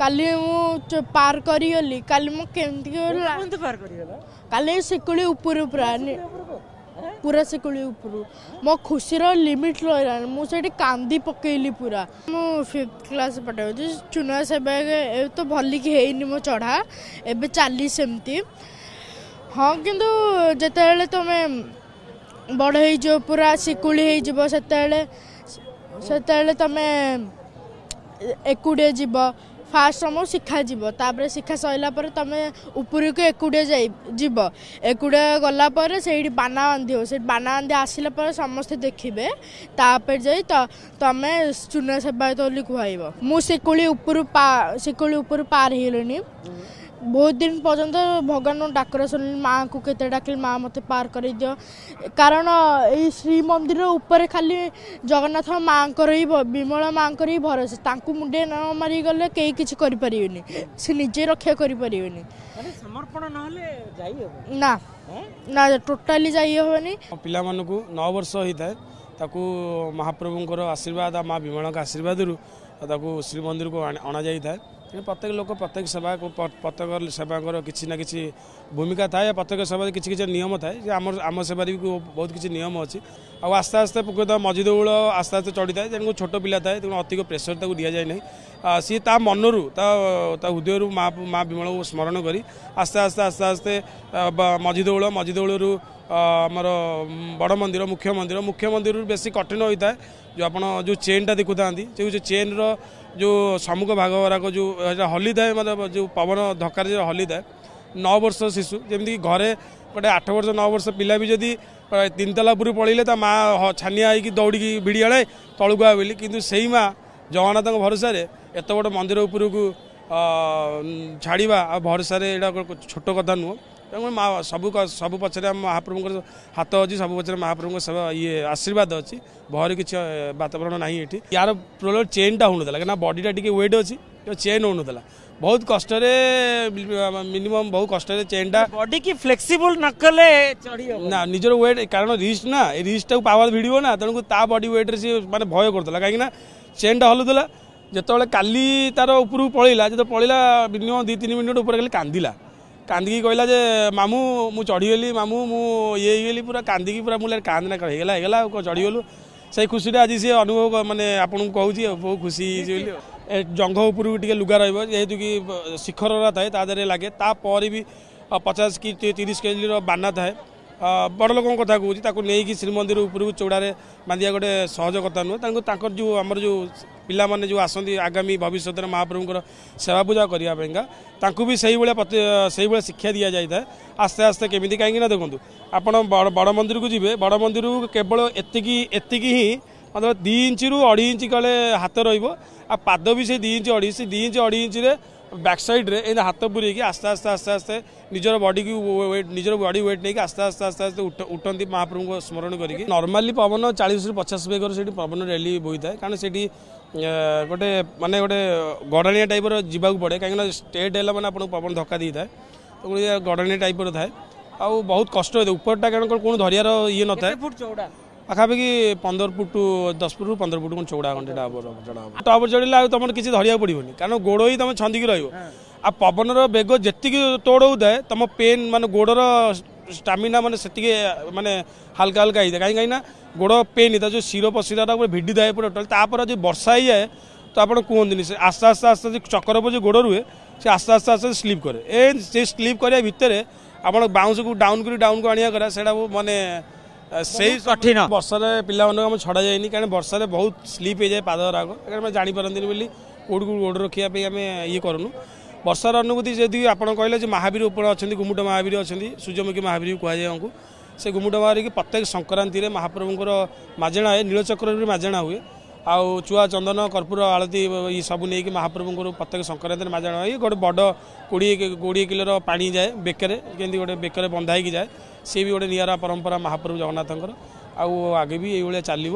କାଲି ମୁଁ ଚ- ପାର କରିଗଲି। କାଲି ମୁଁ କେମିତି ଗଲା? କେମିତି ପାର କରିଗଲା? କାଲି ଶିକୁଳି ଉପରୁ ପୁରା ନି- ଉପରକୁ? ଆଁ? ପୁରା ଶିକୁଳି ଉପରୁ। ମୋ ଖୁସିର ଲିମିଟ୍ ରହିଲାନି ମୁଁ ସେଠି କାନ୍ଦି ପକେଇଲି ପୁରା। ମୁଁ ଫିଫ୍ଥ କ୍ଲାସ୍ ପଢ଼ାଉଛି ଚୁନା ସେବାଗ ଏବେ ତ ଭଲିକି ହେଇନି ମୋ ଚଢ଼ା। ଏବେ ଚାଲି ସେମିତି। ହଁ କିନ୍ତୁ ଯେତେବେଳେ ତମେ ବଡ଼ ହେଇଯିବ ପୁରା ଶିକୁଳି ହେଇଯିବ ସେତେବେଳେ ସେତେବେଳେ ତମେ ଏକୁଟିଆ ଯିବ। ଫାଷ୍ଟ ତମକୁ ଶିଖାଯିବ ତାପରେ ଶିଖା ସରିଲା ପରେ ତମେ ଉପରକୁ ଏକୁଟିଆ ଯାଇ ଯିବ। ଏକୁଟିଆ ଗଲା ପରେ ସେଇଠି ବାନା ବାନ୍ଧିବ ସେଇଠି ବାନା ବାନ୍ଧି ଆସିଲା ପରେ ସମସ୍ତେ ଦେଖିବେ। ତାପରେ ଯାଇ ତ- ତମେ ଚୁନା ସେବାୟତ ବୋଲି କୁହାଇବ ମୁଁ ଶିକୁଳି ଉପରୁ ପା ଶିକୁଳି ଉପରୁ ପାର ହେଇଗଲିଣି। ବହୁତ ଦିନ ପର୍ଯ୍ୟନ୍ତ ଭଗବାନଙ୍କୁ ଡାକରା ଶୁଣିଲି ମାଆଙ୍କୁ କେତେ ଡାକିଲି ମା ମୋତେ ପାର କରିଦିଅ କାରଣ ଏଇ ଶ୍ରୀମନ୍ଦିର ଉପରେ ଖାଲି ଜଗନ୍ନାଥ ମାଆଙ୍କର ହିଁ ଭ- ବିମଳା ମାଆଙ୍କର ହିଁ ଭରସା ତାଙ୍କୁ ମୁଣ୍ଡେ ନ ମାରିଗଲେ କେହି କିଛି କରିପାରିବେନି। ସେ ନିଜେ ରକ୍ଷା କରିପାରିବେନି। ମାନେ ସମର୍ପଣ ନହେଲେ ଯାଇ ହବ ନା। ଆଁ? ନା ଟୋଟାଲି ଯାଇ ହେବନି। ପିଲାମାନଙ୍କୁ ନଅ ବର୍ଷ ହୋଇଥାଏ। ତାକୁ ମହାପ୍ରଭୁଙ୍କର ଆଶୀର୍ବାଦ ମା ବିମଳାଙ୍କ ଆଶୀର୍ବାଦରୁ ତାକୁ ଶ୍ରୀମନ୍ଦିରକୁ ଆଣି- ଅଣାଯାଇଥାଏ। ତେଣୁ ପ୍ରତ୍ୟେକ ଲୋକ ପ୍ରତ୍ୟେକ ସେବା ପ୍ରତ୍ୟେକ ସେବାଙ୍କର କିଛି ନା କିଛି ଭୂମିକା ଥାଏ ପ୍ରତ୍ୟେକ ସେବାରେ କିଛି କିଛି ନିୟମ ଥାଏ ଯେ ଆମର ଆମ ସେବାରେ ବି ବହୁତ କିଛି ନିୟମ ଅଛି। ଆଉ ଆସ୍ତେ ଆସ୍ତେ ପ୍ରକୃତ ମଝି ଦୌଳ ଆସ୍ତେ ଆସ୍ତେ ଚଢ଼ିଥାଏ ତେଣୁ ଛୋଟ ପିଲା ଥାଏ ତେଣୁ ଅଧିକ ପ୍ରେସର ତାକୁ ଦିଆଯାଏ ନାହିଁ। ସିଏ ତା ମନରୁ ତା ହୃଦୟରୁ ମା ମା ବିମଳକୁ ସ୍ମରଣ କରି ଆସ୍ତେ ଆସ୍ତେ ଆସ୍ତେ ଆସ୍ତେ ଆ, ବ- ଆମର ବଡ଼ ମନ୍ଦିର ମୁଖ୍ୟ ମନ୍ଦିର। ମୁଖ୍ୟ ମନ୍ଦିରରୁ ବେଶୀ କଠିନ ହୋଇଥାଏ। ଯେଉଁ ଆପଣ ଯେଉଁ ଚେନ୍ଟା ଦେଖୁଥାନ୍ତି ଯେଉଁ ଯେଉଁ ଚେନ୍ର ଯେଉଁ ସମ୍ମୁଖ ଭାଗ ଗୁଡ଼ାକ ଯେଉଁ ହଲିଥାଏ ମାନେ ଯେଉଁ ପବନ ଧକ୍କାରେ ଯେଉଁ ହଲିଥାଏ ନଅ ବର୍ଷ ଶିଶୁ। ଯେମିତିକି ଘରେ ଗୋଟେ ଆଠ ବର୍ଷ ନଅ ବର୍ଷ ପିଲା ବି ଯଦି ଆ, ତିନିତଲା ଉପରୁ ପଳେଇଲେ ତା ମା ହ- ଛାନିଆ ହେଇକି ଦୌଡ଼ିକି ଭିଡ଼ି ଆଣେ ତଳକୁ ଆ ବୋଲି। କିନ୍ତୁ ସେଇ ମା ଜଗନ୍ନାଥଙ୍କ ଭରସାରେ ଏତେ ବଡ଼ ମନ୍ଦିର ଉପରକୁ ଛାଡ଼ିବା ଆଉ ଭରସାରେ ଏଇଟା ଛୋଟ କଥା ନୁହଁ। ତେଣୁ ମା ସବୁ ସବୁ ପଛରେ ଆମ ମହାପ୍ରଭୁଙ୍କର ହାତ ଅଛି ସବୁ ପଛରେ ମହାପ୍ରଭୁଙ୍କ ସେବା ଇଏ ଆଶୀର୍ବାଦ ଅଛି। ଭୟରେ କିଛି ବାତାବରଣ ନାହିଁ ଏଠି। ୟାର ପ୍ରୋବ୍ଲେମ ଚେନ୍ଟା ହେଉନଥିଲା କାହିଁକିନା ବଡ଼ିଟା ଟିକେ ୱେଟ୍ ଅଛି ଚେନ୍ ହେଉନଥିଲା। ବହୁତ କଷ୍ଟରେ ମିନିମମ୍ ବହୁତ କଷ୍ଟରେ ଚେନ୍ଟା ବଡି କି ଫ୍ଲେକ୍ସିବୁଲ ନ କଲେ ଚଢି ହବ ନା ନିଜର ୱେଟ୍ କାରଣ ରିଷ୍ଟ ନା ଏ ରିଷ୍ଟଟାକୁ ପାୱାର ଭିଡ଼ିବ ନା ତେଣୁ ତା ବଡି ୱେଟ୍ରେ ସିଏ ମାନେ ଭୟ କରୁଥିଲା। କାହିଁକି ନା ଚେନ୍ଟା ହଲୁଥିଲା যেতবে কালি তার উপরক পড়া যেত পড়া মিনিমম দুই তিন মিনিট উপরে খালি কান্দিলা কান্দিকি কহিলা যে মামু মু চড়িগলি মামু মু ইয়ে হয়েগলি পুরা কান্দিকি পুরা মু কান্দনা হয়েগলা হয়েগলা চড়িগলু সেই খুশিটা আজ সে অনুভব মানে আপনার কুচি বহু খুশি হয়েছি জঙ্ঘ উপরক টিকি লুগা রহব যেহেতু কি শিখররা থাকে তা দেহে লাগে তাপরে বি পচাশ কি তিরিশ কেজির বানা থাকে ବଡ଼ ଲୋକଙ୍କ କଥା କହୁଛି ତାକୁ ନେଇକି ଶ୍ରୀମନ୍ଦିର ଉପରକୁ ଚଉଡ଼ାରେ ବାନ୍ଧିବା ଗୋଟେ ସହଜ କଥା ନୁହେଁ। ତାଙ୍କୁ ତାଙ୍କର ଯେଉଁ ଆମର ଯେଉଁ ପିଲାମାନେ ଯେଉଁ ଆସନ୍ତି ଆଗାମୀ ଭବିଷ୍ୟତରେ ମହାପ୍ରଭୁଙ୍କର ସେବା ପୂଜା କରିବା ପାଇଁକା ତାଙ୍କୁ ବି ସେଇଭଳିଆ ସେଇଭଳିଆ ଶିକ୍ଷା ଦିଆଯାଇଥାଏ। ଆସ୍ତେ ଆସ୍ତେ କେମିତି କାହିଁକି ନା ଦେଖନ୍ତୁ ଆପଣ ବଡ଼ ମନ୍ଦିରକୁ ଯିବେ ବଡ଼ ମନ୍ଦିରକୁ କେବଳ ଏତିକି ଏତିକି ହିଁ ମାତ୍ର ଦୁଇ ଇଞ୍ଚରୁ ଅଢ଼େଇ ଇଞ୍ଚ କାଳେ ହାତ ରହିବ ଆଉ ପାଦ ବି ସେଇ ଦୁଇ ଇଞ୍ଚ ଅଢ଼େଇ ସେଇ ଦୁଇ ଇଞ୍ଚ ଅଢ଼େଇ ଇଞ୍ଚରେ ବ୍ୟାକ୍ ସାଇଡ଼୍ରେ ଏମିତି ହାତ ପୁରେଇକି ଆସ୍ତେ ଆସ୍ତେ ଆସ୍ତେ ଆସ୍ତେ ନିଜର ବଡ଼ିକୁ ୱେଟ୍ ନିଜର ବଡ଼ି ୱେଟ୍ ନେଇକି ଆସ୍ତେ ଆସ୍ତେ ଆସ୍ତେ ଆସ୍ତେ ଉଠ ଉଠନ୍ତି ମହାପ୍ରଭୁଙ୍କ ସ୍ମରଣ କରିକି ନର୍ମାଲି ପବନ ଚାଳିଶରୁ ପଚାଶ ବେଗର ସେଠି ପବନ ରେଲି ବୋଇଥାଏ କାରଣ ସେଠି ଏ, ଗୋଟେ ମାନେ ଗୋଟେ ଗଡ଼ାଣିଆ ଟାଇପ୍ର ଯିବାକୁ ପଡ଼େ କାହିଁକିନା ଷ୍ଟେଟ୍ ହେଲା ମାନେ ଆପଣଙ୍କୁ ପବନ ଧକ୍କା ଦେଇଥାଏ ତେଣୁ ଇଏ ଗଡ଼ାଣିଆ ଟାଇପ୍ର ଥାଏ ଆଉ ବହୁତ କଷ୍ଟ ହୋଇଥାଏ। ଉପରଟା କାରଣ କ'ଣ ଧରିବାର ଇଏ ନଥାଏ। କେତେ ଫୁଟ ଚଉଡା। ପାଖାପାଖି ପନ୍ଦର ଫୁଟ ଦଶ ଫୁଟରୁ ପନ୍ଦର ଫୁଟ କ'ଣ ଚଉଡ଼ା ଘଣ୍ଟାଟା ହବ ଚଢ଼ା ହବ ଟପ୍ ଚଢ଼ିଲେ ଆଉ ତମର କିଛି ଧରିବାକୁ ପଡ଼ିବନି କାରଣ ଗୋଡ଼ ହିଁ ତମେ ଛନ୍ଦିକି ରହିବ ଆଉ ପବନର ବେଗ ଯେତିକି ତୋଡ଼ଉଥାଏ ତମ ପେନ୍ ମାନେ ଗୋଡ଼ର ଷ୍ଟାମିନା ମାନେ ସେତିକି ମାନେ ହାଲକା ହାଲକା ହେଇଥାଏ କାହିଁକି କାହିଁକି ନା ଗୋଡ଼ ପେନ୍ ତା ଯେଉଁ ଶିର ପଶିରାଟା ପୁରା ଭିଡ଼ି ଥାଏ ପୁରା ଟୋଟାଲ ତାପରେ ଯଦି ବର୍ଷା ହେଇଯାଏ ତ ଆପଣ କୁହନ୍ତୁନି ସେ ଆସ୍ତେ ଆସ୍ତେ ଆସ୍ତେ ଆସ୍ତେ ଚକ୍ର ଉପରେ ଯେଉଁ ଗୋଡ଼ ରୁହେ ସେ ଆସ୍ତେ ଆସ୍ତେ ଆସ୍ତେ ସ୍ଲିପ୍ କରେ ଏ ସେ ସ୍ଲିପ୍ କରିବା ଭିତରେ ଆପଣ ବାଉଁଶକୁ ଡାଉନ୍ କରି ଡାଉନ୍କୁ ଆଣିବା କଥା ସେଇଟା ମାନେ ଆ, ସେଇ କଠିନ। ବର୍ଷାରେ ପିଲାମାନଙ୍କୁ ଆମେ ଛଡ଼ା ଯାଇନି କାରଣ ବର୍ଷାରେ ବହୁତ ସ୍ଲିପ୍ ହେଇଯାଏ ପାଦ ରାଗ। କାରଣ ଆମେ ଜାଣିପାରନ୍ତିନି ବୋଲି କୋଉଠି କୋଉଠି ଗୋଡ଼ ରଖିବା ପାଇଁ ଆମେ ଇଏ କରୁନୁ। ବର୍ଷାର ଅନୁଭୂତି ଯଦି ଆପଣ କହିଲେ ଯେ ମହାବୀର ଉପରେ ଅଛନ୍ତି ଗୁମୁଟ ମହାବୀର ଅଛନ୍ତି ସୂର୍ଯ୍ୟମୁଖୀ ମହାବୀର କୁହାଯାଏ ଆମକୁ। ସେ ଗୁମୁଟ ମହାବୀର ପ୍ରତ୍ୟେକ ସଂକ୍ରାନ୍ତିରେ ମହାପ୍ରଭୁଙ୍କର ମାଜଣା ହୁଏ ନୀଳଚକ୍ରରେ ବି ମାଜଣା ହୁଏ। ଆଉ ଚୁଆ ଚନ୍ଦନ କର୍ପୂର ଆଳତି ଏ ସବୁ ନେଇକି ମହାପ୍ରଭୁଙ୍କର ପ୍ରତ୍ୟେକ ସଂକ୍ରାନ୍ତିରେ ମାଜଣା ହୁଏ ଗୋଟେ ବଡ଼ କୋଡ଼ିଏ କୋଡ଼ିଏ କିଲୋର ପାଣି ଯାଏ ବେକରେ କେମିତି ଗୋଟେ ବେକରେ ବନ୍ଧା ହେଇକି ଯାଏ ସିଏ ବି ଗୋଟେ ନିଆରା ପରମ୍ପରା ମହାପ୍ରଭୁ ଜଗନ୍ନାଥଙ୍କର ଆଉ ଆଗେ ବି ଏଇଭଳିଆ ଚାଲିବ।